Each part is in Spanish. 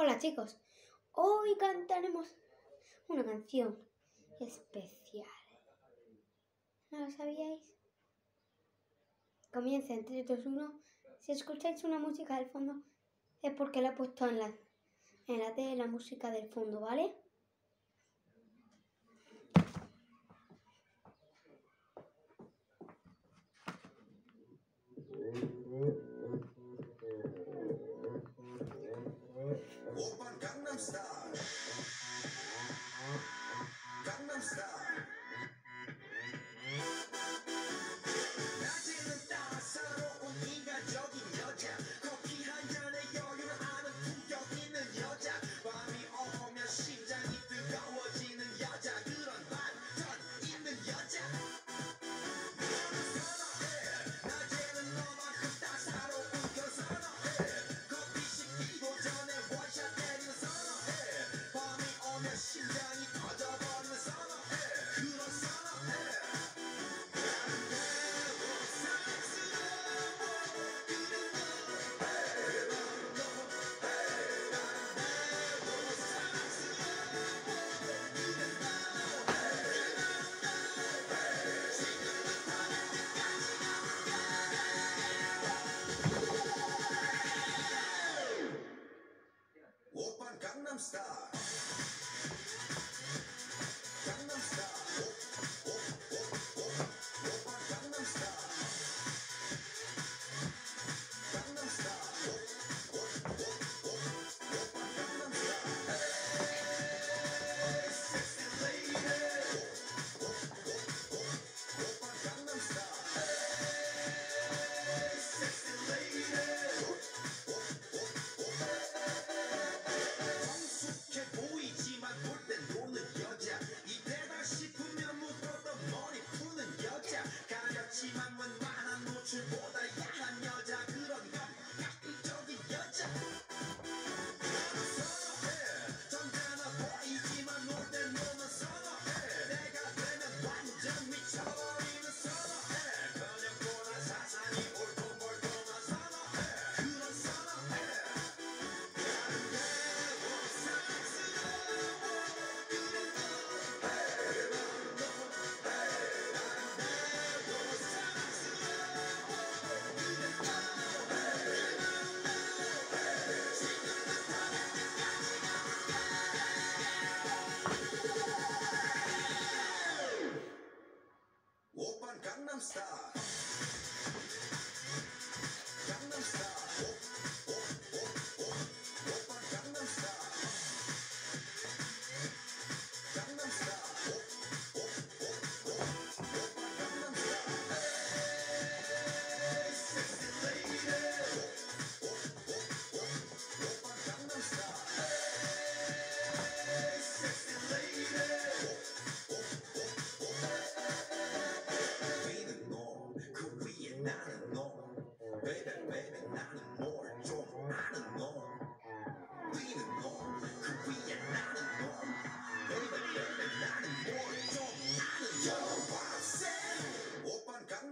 Hola chicos, hoy cantaremos una canción especial. ¿No lo sabíais? Comienza en 3, 2, 1. Si escucháis una música del fondo es porque la he puesto en la, en la T, la música del fondo, ¿vale? Open Gangnam Star. Open Gangnam Star.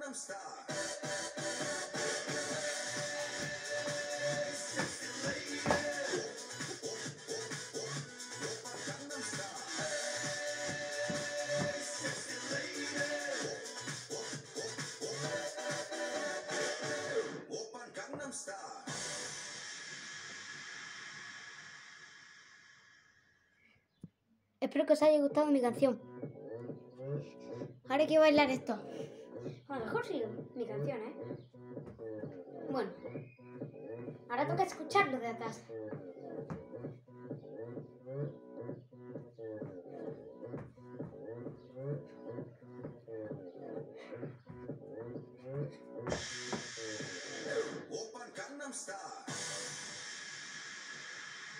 Gangnam Style. Espero que os haya gustado mi canción. Ahora hay que bailar esto. A lo mejor sí, mi canción, ¿eh? Bueno, ahora toca escucharlo de atrás.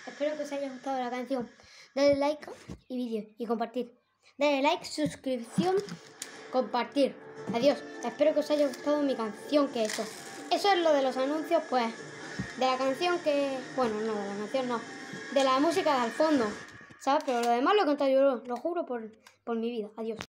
Espero que os haya gustado la canción. Dale like y vídeo y compartir. Dale like, suscripción compartir. Adiós. Espero que os haya gustado mi canción que he hecho. Eso es lo de los anuncios, pues. De la canción que... Bueno, no, de la canción no. De la música de al fondo. ¿Sabes? Pero lo demás lo he contado yo, lo juro por, por mi vida. Adiós.